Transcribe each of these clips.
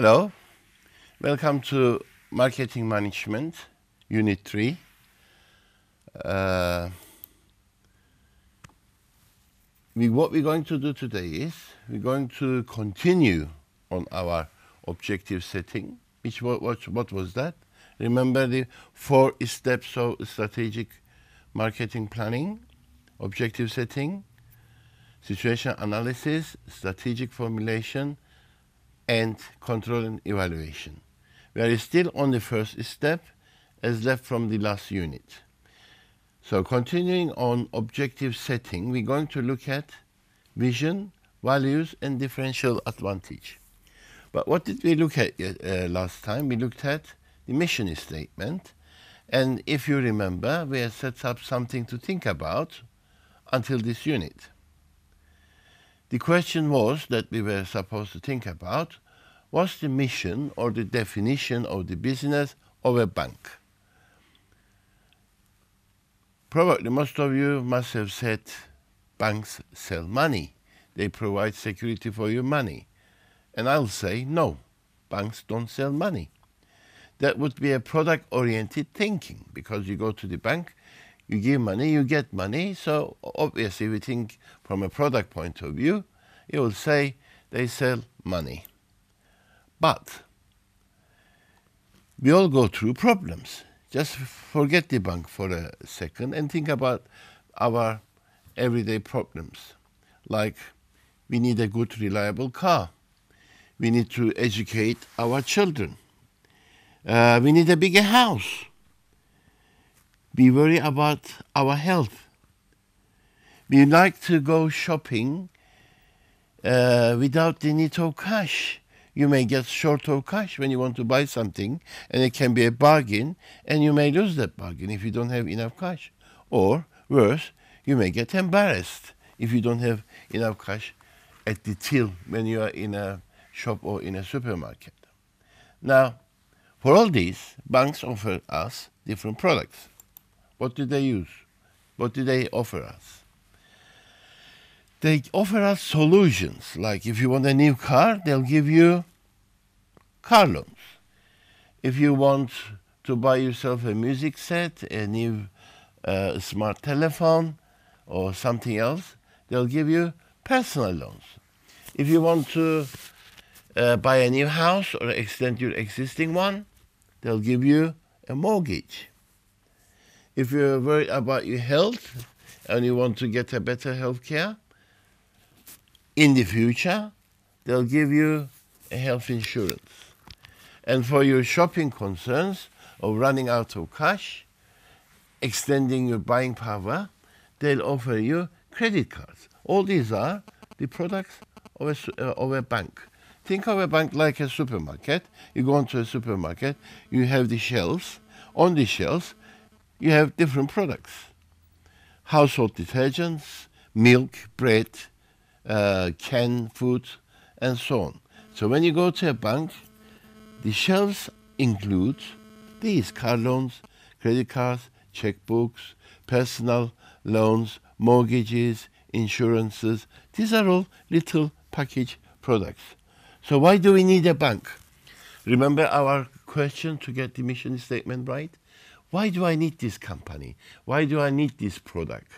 Hello, welcome to Marketing Management, Unit 3. Uh, we, what we're going to do today is we're going to continue on our objective setting. Which what, what, what was that? Remember the four steps of strategic marketing planning, objective setting, situation analysis, strategic formulation, and control and evaluation. We are still on the first step as left from the last unit. So continuing on objective setting, we're going to look at vision, values, and differential advantage. But what did we look at uh, last time? We looked at the mission statement. And if you remember, we had set up something to think about until this unit. The question was that we were supposed to think about what's the mission or the definition of the business of a bank? Probably most of you must have said banks sell money. They provide security for your money. And I'll say no, banks don't sell money. That would be a product oriented thinking because you go to the bank, you give money, you get money. So obviously, we think from a product point of view, you will say they sell money. But we all go through problems. Just forget the bank for a second and think about our everyday problems. Like we need a good, reliable car. We need to educate our children. Uh, we need a bigger house. We worry about our health. We like to go shopping uh, without the need of cash you may get short of cash when you want to buy something, and it can be a bargain, and you may lose that bargain if you don't have enough cash. Or worse, you may get embarrassed if you don't have enough cash at the till when you are in a shop or in a supermarket. Now, for all these, banks offer us different products. What do they use? What do they offer us? They offer us solutions. Like if you want a new car, they'll give you car loans. If you want to buy yourself a music set, a new uh, smart telephone, or something else, they'll give you personal loans. If you want to uh, buy a new house or extend your existing one, they'll give you a mortgage. If you're worried about your health and you want to get a better health care, in the future, they'll give you a health insurance. And for your shopping concerns of running out of cash, extending your buying power, they'll offer you credit cards. All these are the products of a, uh, of a bank. Think of a bank like a supermarket. You go into a supermarket, you have the shelves. On the shelves, you have different products household detergents, milk, bread, uh, canned food, and so on. So when you go to a bank, the shelves include these car loans, credit cards, checkbooks, personal loans, mortgages, insurances. These are all little package products. So why do we need a bank? Remember our question to get the mission statement right? Why do I need this company? Why do I need this product?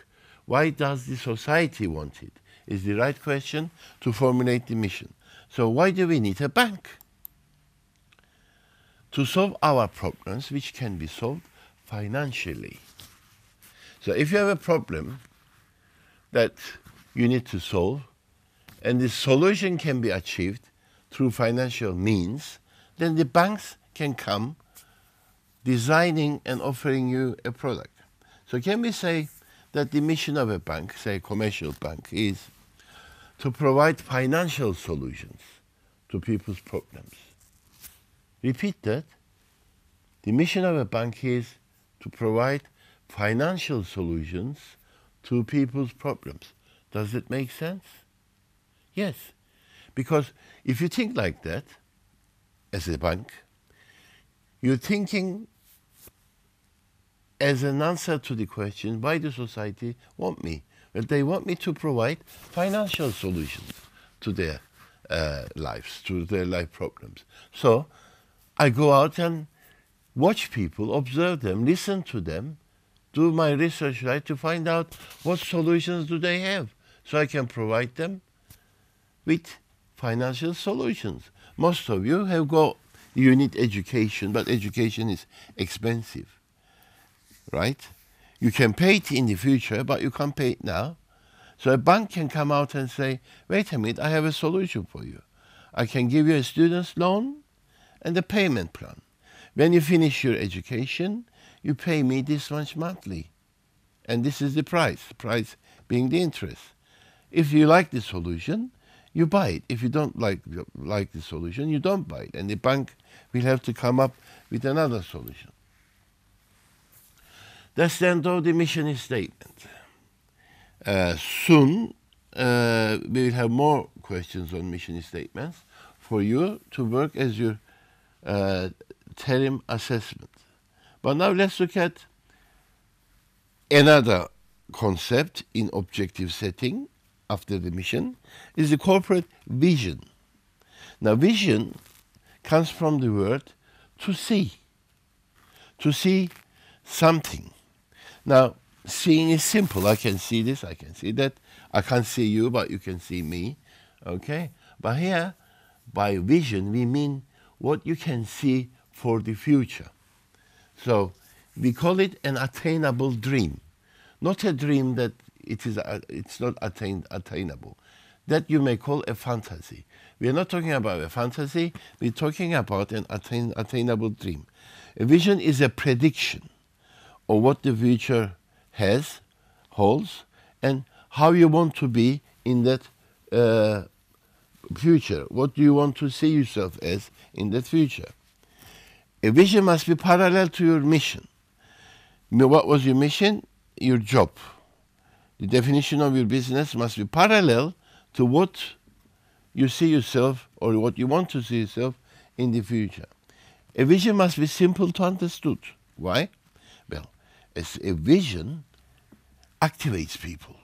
Why does the society want it? Is the right question to formulate the mission. So why do we need a bank? To solve our problems, which can be solved financially. So if you have a problem that you need to solve, and the solution can be achieved through financial means, then the banks can come designing and offering you a product. So can we say that the mission of a bank, say a commercial bank, is to provide financial solutions to people's problems. Repeat that. The mission of a bank is to provide financial solutions to people's problems. Does it make sense? Yes. Because if you think like that, as a bank, you're thinking as an answer to the question, why does society want me? They want me to provide financial solutions to their uh, lives, to their life problems. So I go out and watch people, observe them, listen to them, do my research right to find out what solutions do they have so I can provide them with financial solutions. Most of you have got you need education, but education is expensive. Right? You can pay it in the future, but you can't pay it now. So a bank can come out and say, wait a minute, I have a solution for you. I can give you a student's loan and a payment plan. When you finish your education, you pay me this much monthly. And this is the price, price being the interest. If you like the solution, you buy it. If you don't like, like the solution, you don't buy it. And the bank will have to come up with another solution. That's the end of the mission statement. Uh, soon, uh, we will have more questions on mission statements for you to work as your uh, term assessment. But now let's look at another concept in objective setting after the mission is the corporate vision. Now vision comes from the word to see. To see something. Now seeing is simple. I can see this, I can see that. I can't see you, but you can see me. Okay? But here, by vision, we mean what you can see for the future. So we call it an attainable dream, not a dream that it is uh, it's not attain, attainable. That you may call a fantasy. We are not talking about a fantasy. We're talking about an attain, attainable dream. A vision is a prediction of what the future has, holds, and how you want to be in that uh, future. What do you want to see yourself as in that future? A vision must be parallel to your mission. What was your mission? Your job. The definition of your business must be parallel to what you see yourself or what you want to see yourself in the future. A vision must be simple to understood. Why? As a vision activates people.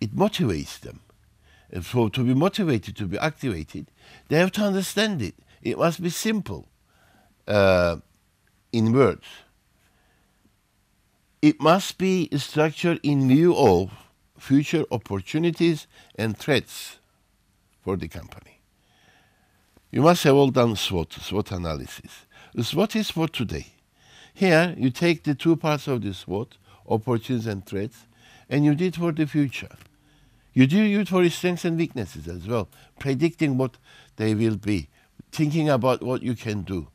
It motivates them. And so to be motivated, to be activated, they have to understand it. It must be simple uh, in words. It must be structured in view of future opportunities and threats for the company. You must have all done SWOT, SWOT analysis. SWOT is for today. Here, you take the two parts of this SWOT, opportunities and threats, and you did for the future. You do it for strengths and weaknesses as well, predicting what they will be, thinking about what you can do.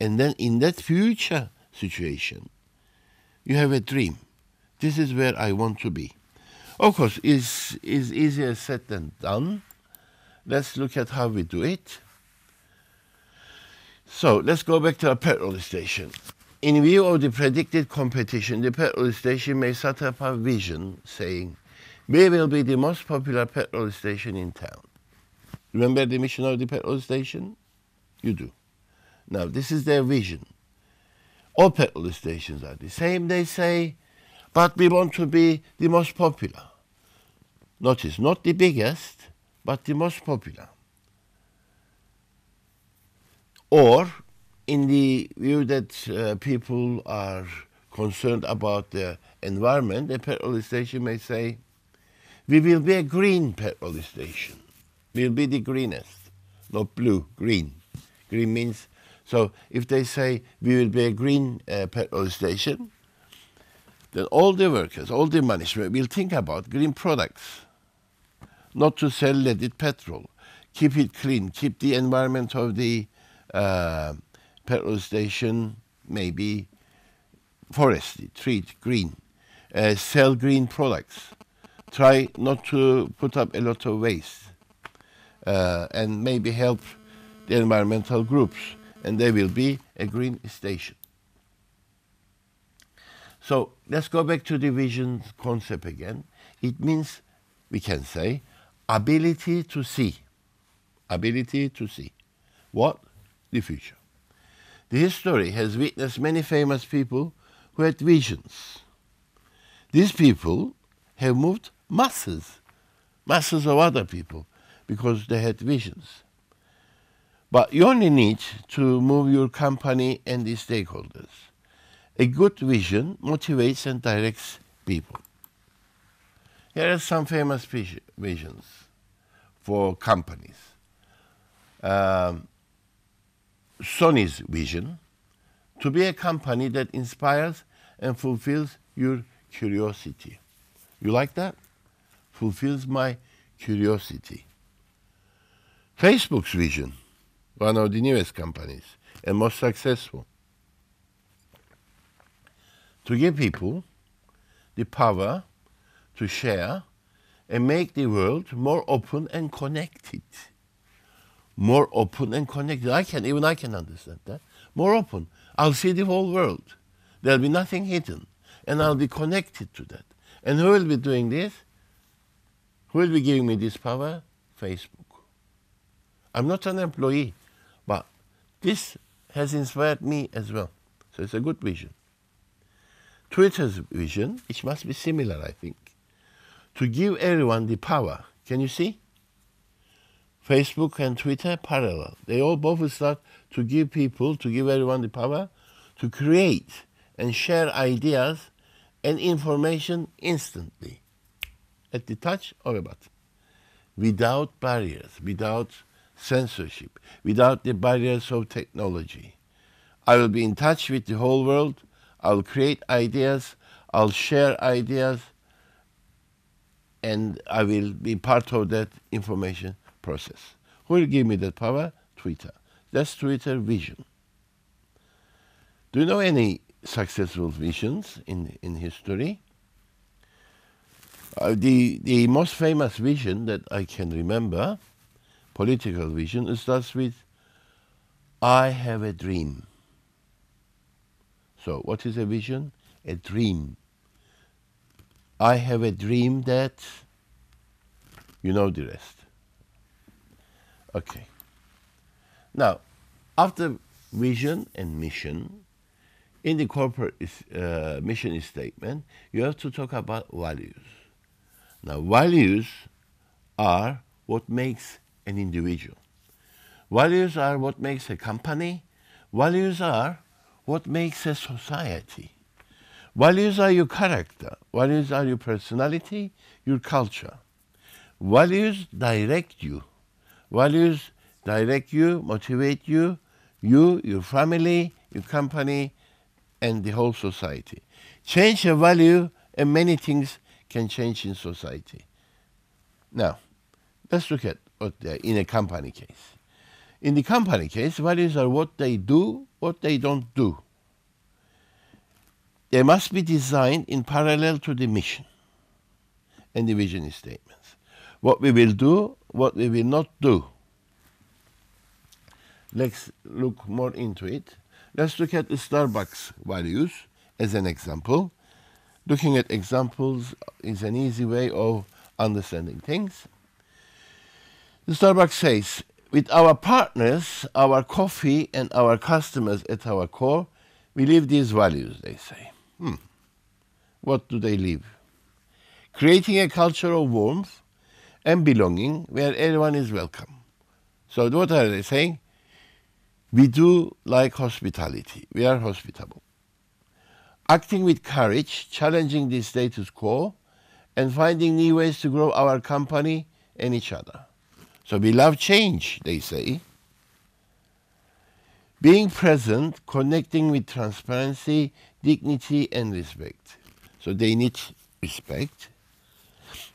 And then in that future situation, you have a dream. This is where I want to be. Of course, it's, it's easier said than done. Let's look at how we do it. So let's go back to our petrol station. In view of the predicted competition, the petrol station may set up a vision saying, we will be the most popular petrol station in town. Remember the mission of the petrol station? You do. Now, this is their vision. All petrol stations are the same, they say, but we want to be the most popular. Notice, not the biggest, but the most popular. Or, in the view that uh, people are concerned about the environment, a petrol station may say, we will be a green petrol station. We'll be the greenest, not blue, green. Green means, so if they say we will be a green uh, petrol station, then all the workers, all the management will think about green products not to sell leaded petrol. Keep it clean, keep the environment of the uh, petrol station maybe forested, treat green, uh, sell green products. Try not to put up a lot of waste uh, and maybe help the environmental groups and there will be a green station. So let's go back to the vision concept again. It means, we can say, ability to see. Ability to see. What? The future. The history has witnessed many famous people who had visions. These people have moved masses, masses of other people. because they had visions. But you only need to move your company and the stakeholders. A good vision motivates and directs people. Here are some famous visions for companies. Um, Sony's vision to be a company that inspires and fulfills your curiosity. You like that? Fulfills my curiosity. Facebook's vision, one of the newest companies and most successful, to give people the power to share and make the world more open and connected. More open and connected. I can even I can understand that. More open. I'll see the whole world. There'll be nothing hidden. And I'll be connected to that. And who will be doing this? Who will be giving me this power? Facebook. I'm not an employee, but this has inspired me as well. So it's a good vision. Twitter's vision, which must be similar, I think, to give everyone the power. Can you see? Facebook and Twitter parallel. They all both start to give people, to give everyone the power to create and share ideas and information instantly at the touch of a button without barriers, without censorship, without the barriers of technology. I will be in touch with the whole world. I'll create ideas. I'll share ideas and I will be part of that information process. Who will give me that power? Twitter. That's Twitter vision. Do you know any successful visions in, in history? Uh, the, the most famous vision that I can remember, political vision, starts with I have a dream. So, what is a vision? A dream. I have a dream that you know the rest. Okay. Now, after vision and mission, in the corporate uh, mission statement, you have to talk about values. Now, values are what makes an individual. Values are what makes a company. Values are what makes a society. Values are your character. Values are your personality, your culture. Values direct you. Values direct you, motivate you, you, your family, your company, and the whole society. Change a value, and many things can change in society. Now, let's look at what they in a company case. In the company case, values are what they do, what they don't do. They must be designed in parallel to the mission and the vision statements. What we will do, what we will not do. Let's look more into it. Let's look at the Starbucks values as an example. Looking at examples is an easy way of understanding things. The Starbucks says, with our partners, our coffee, and our customers at our core, we live these values, they say. Hmm. What do they live? Creating a culture of warmth and belonging where everyone is welcome. So what are they saying? We do like hospitality. We are hospitable. Acting with courage, challenging the status quo, and finding new ways to grow our company and each other. So we love change, they say. Being present, connecting with transparency, dignity, and respect. So they need respect.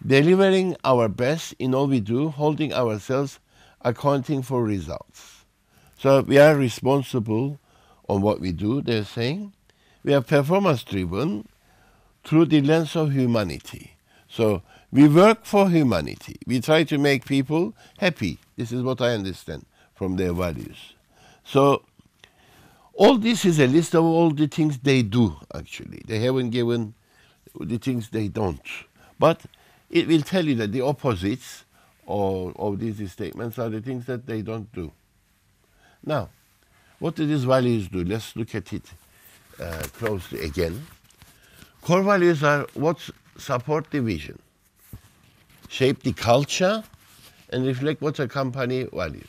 Delivering our best in all we do, holding ourselves accounting for results. So we are responsible on what we do, they're saying. We are performance driven through the lens of humanity. So we work for humanity. We try to make people happy. This is what I understand from their values. So all this is a list of all the things they do, actually. They haven't given the things they don't. But it will tell you that the opposites of, of these statements are the things that they don't do. Now, what do these values do? Let's look at it uh, closely again. Core values are what support the vision, shape the culture, and reflect what a company values.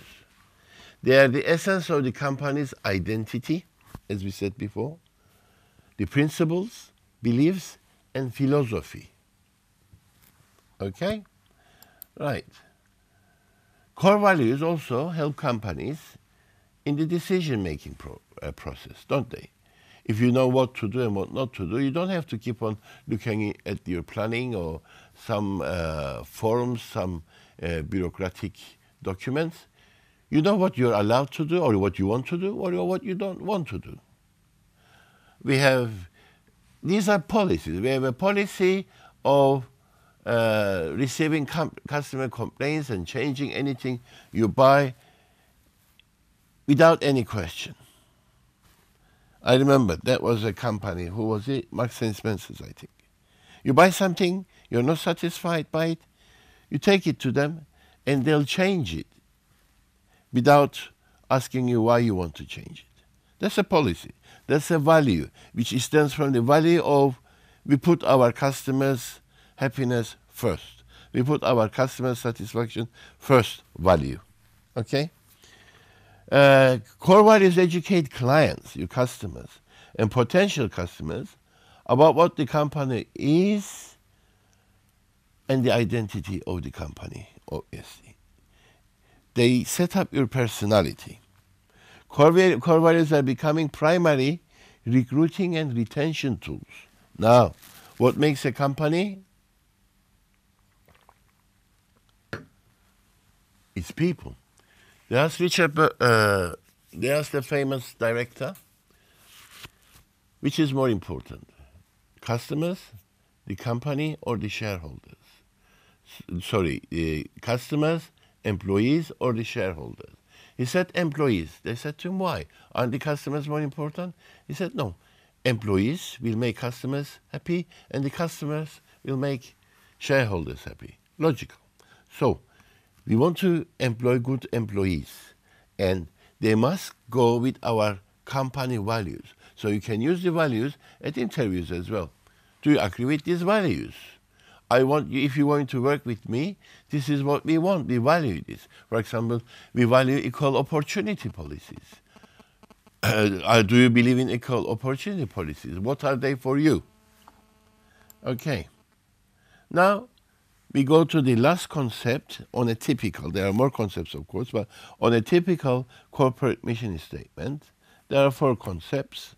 They are the essence of the company's identity, as we said before, the principles, beliefs, and philosophy. Okay? Right. Core values also help companies in the decision making pro uh, process, don't they? If you know what to do and what not to do, you don't have to keep on looking at your planning or some uh, forms, some uh, bureaucratic documents. You know what you're allowed to do or what you want to do or what you don't want to do. We have, these are policies. We have a policy of uh, receiving com customer complaints and changing anything you buy without any question. I remember that was a company. Who was it? Marks and Spencer's, I think. You buy something, you're not satisfied by it, you take it to them, and they'll change it without asking you why you want to change it. That's a policy. That's a value, which stems from the value of we put our customers' happiness first. We put our customer satisfaction first value. Okay? Uh, core values educate clients, your customers, and potential customers about what the company is and the identity of the company, obviously. They set up your personality. Core, core values are becoming primary recruiting and retention tools. Now, what makes a company? It's people. There's Richard, uh, asked the famous director, which is more important, customers, the company, or the shareholders? S sorry, the customers, employees, or the shareholders? He said employees. They said to him, why? Aren't the customers more important? He said, no. Employees will make customers happy, and the customers will make shareholders happy. Logical. So, we want to employ good employees, and they must go with our company values. So you can use the values at interviews as well. Do you agree with these values? I want you, if you're going to work with me, this is what we want. We value this. For example, we value equal opportunity policies. Uh, do you believe in equal opportunity policies? What are they for you? Okay. Now, we go to the last concept on a typical, there are more concepts of course, but on a typical corporate mission statement, there are four concepts,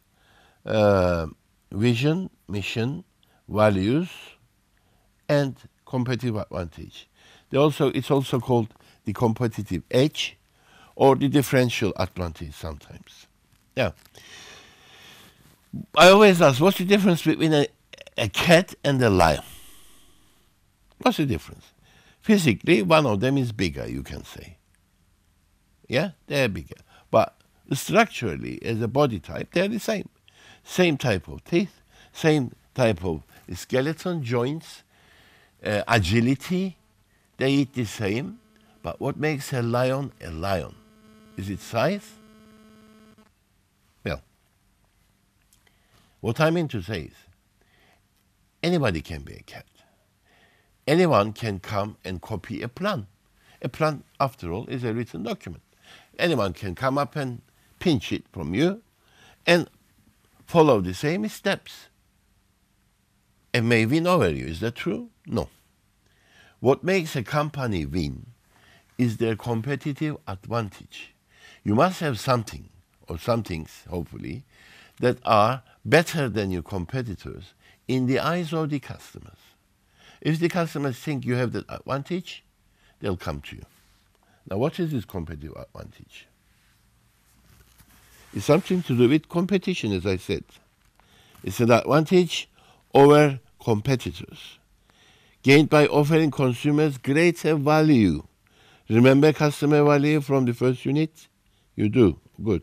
uh, vision, mission, values, and competitive advantage. They also, it's also called the competitive edge or the differential advantage sometimes. Yeah. I always ask, what's the difference between a, a cat and a lion? What's the difference? Physically, one of them is bigger, you can say. Yeah, they're bigger. But structurally, as a body type, they're the same. Same type of teeth, same type of skeleton, joints, uh, agility, they eat the same. But what makes a lion a lion? Is it size? Well, what I mean to say is, anybody can be a cat. Anyone can come and copy a plan. A plan, after all, is a written document. Anyone can come up and pinch it from you and follow the same steps and may win over you. Is that true? No. What makes a company win is their competitive advantage. You must have something, or some things, hopefully, that are better than your competitors in the eyes of the customers. If the customers think you have that advantage, they'll come to you. Now, what is this competitive advantage? It's something to do with competition, as I said. It's an advantage over competitors, gained by offering consumers greater value. Remember customer value from the first unit? You do. Good.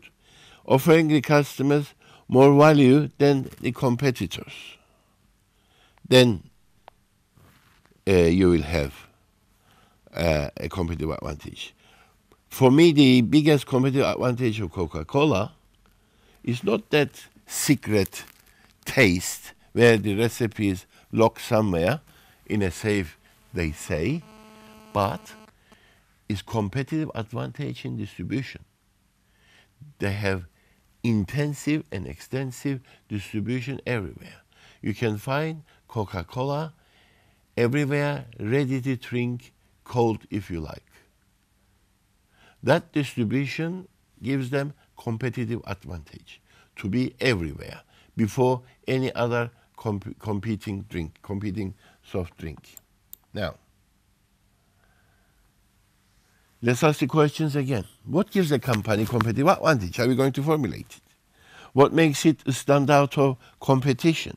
Offering the customers more value than the competitors. Then you will have uh, a competitive advantage. For me, the biggest competitive advantage of Coca-Cola is not that secret taste where the recipe is locked somewhere in a safe, they say, but is competitive advantage in distribution. They have intensive and extensive distribution everywhere. You can find Coca-Cola everywhere, ready to drink, cold if you like. That distribution gives them competitive advantage to be everywhere before any other comp competing drink, competing soft drink. Now, let's ask the questions again. What gives a company competitive advantage? Are we going to formulate it? What makes it stand out of competition?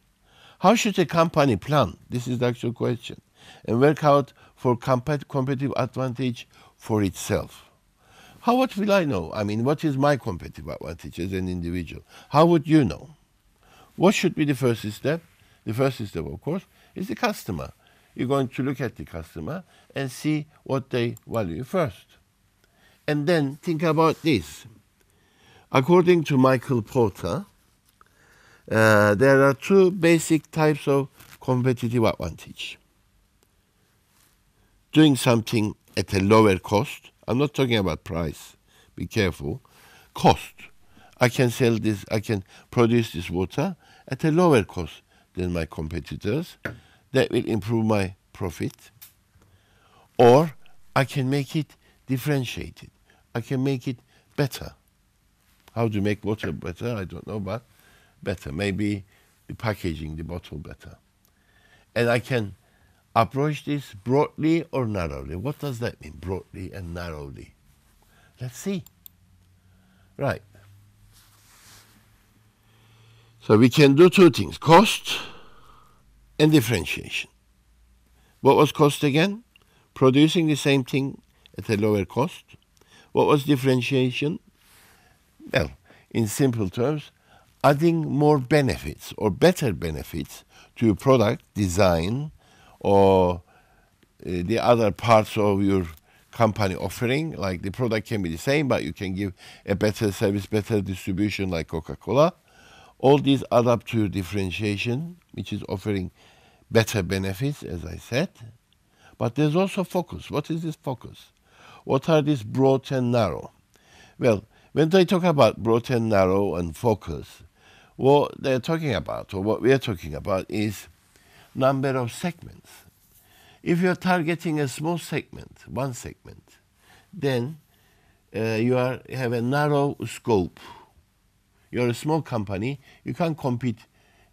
How should a company plan? This is the actual question. And work out for competitive advantage for itself. How what will I know? I mean, what is my competitive advantage as an individual? How would you know? What should be the first step? The first step, of course, is the customer. You're going to look at the customer and see what they value first. And then think about this. According to Michael Porter, uh, there are two basic types of competitive advantage. Doing something at a lower cost I'm not talking about price. Be careful. Cost. I can sell this, I can produce this water at a lower cost than my competitors. That will improve my profit. Or I can make it differentiated. I can make it better. How to make water better, I don't know, but better. Maybe the packaging, the bottle better. And I can approach this broadly or narrowly. What does that mean, broadly and narrowly? Let's see. Right. So we can do two things, cost and differentiation. What was cost again? Producing the same thing at a lower cost. What was differentiation? Well, in simple terms, adding more benefits or better benefits to product design or uh, the other parts of your company offering. Like the product can be the same, but you can give a better service, better distribution like Coca-Cola. All these add up to differentiation, which is offering better benefits, as I said. But there's also focus. What is this focus? What are these broad and narrow? Well, when they talk about broad and narrow and focus, what they're talking about, or what we're talking about, is number of segments. If you're targeting a small segment, one segment, then uh, you are, have a narrow scope. You're a small company, you can't compete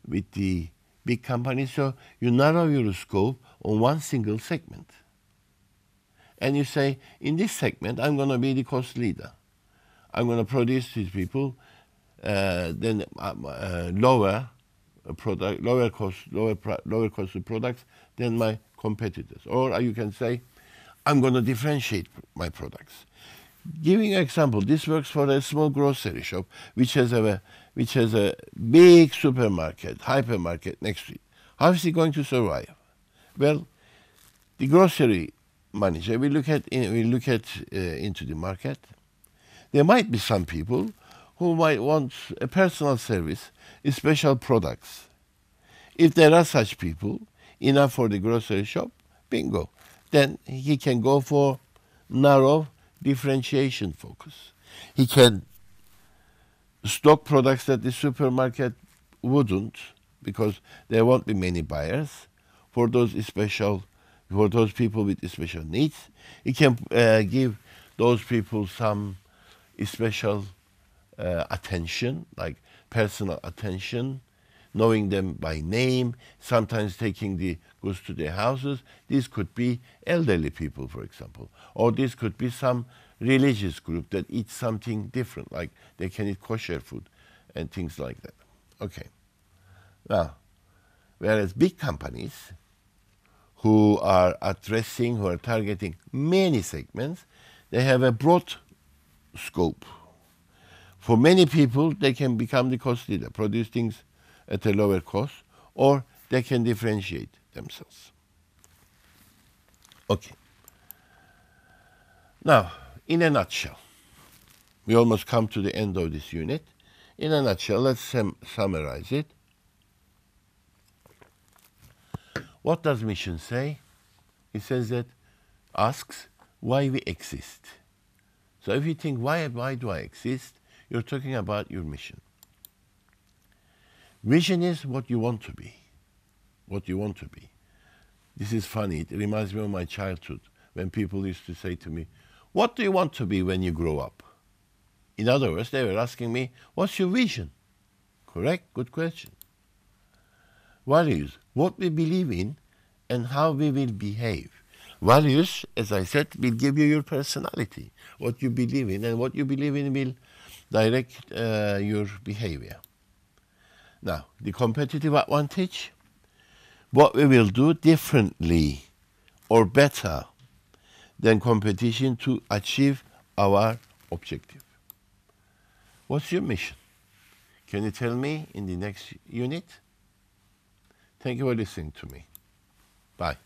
with the big companies, so you narrow your scope on one single segment. And you say, in this segment, I'm going to be the cost leader. I'm going to produce these people, uh, then uh, uh, lower product, lower cost, lower lower cost of products than my competitors. Or you can say, I'm going to differentiate my products. Giving an example, this works for a small grocery shop which has a which has a big supermarket, hypermarket next to it. How is he going to survive? Well, the grocery manager will look at will look at uh, into the market. There might be some people who might want a personal service special products. If there are such people, enough for the grocery shop, bingo. Then he can go for narrow differentiation focus. He can stock products that the supermarket wouldn't because there won't be many buyers for those special for those people with special needs. He can uh, give those people some special uh, attention, like personal attention, knowing them by name, sometimes taking the goods to their houses. These could be elderly people, for example, or this could be some religious group that eats something different, like they can eat kosher food and things like that. Okay. Now, whereas big companies who are addressing, who are targeting many segments, they have a broad scope for many people, they can become the cost leader, produce things at a lower cost, or they can differentiate themselves. Okay. Now, in a nutshell, we almost come to the end of this unit. In a nutshell, let's sum summarize it. What does mission say? It says that asks, why we exist. So if you think, why, why do I exist? You're talking about your mission. Vision is what you want to be. What you want to be. This is funny. It reminds me of my childhood when people used to say to me, What do you want to be when you grow up? In other words, they were asking me, What's your vision? Correct? Good question. Values, what we believe in and how we will behave. Values, as I said, will give you your personality, what you believe in, and what you believe in will direct uh, your behavior. Now, the competitive advantage, what we will do differently or better than competition to achieve our objective. What's your mission? Can you tell me in the next unit? Thank you for listening to me. Bye.